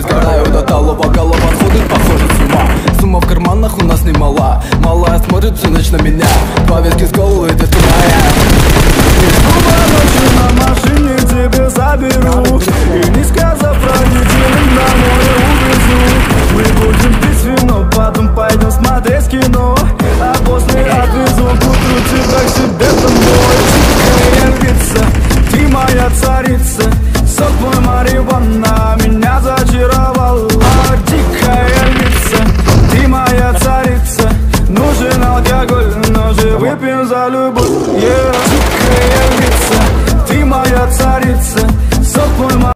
сгорают от алого Голова. Сходит, похоже, с ума. Сумма в карманах у нас немала. Малая смотрит всю ночь на меня. Два виски с головы, ты твоя. И снова ночью на машине тебе заберу. И не сказав про неделю на море увезу. Мы будем пить вино, потом пойдем смотреть кино. А после отвезу к утру тебя к себе домой. Моя пицца, ты моя царица. Сок твой мариванна pimpin' Zalebo, yeah.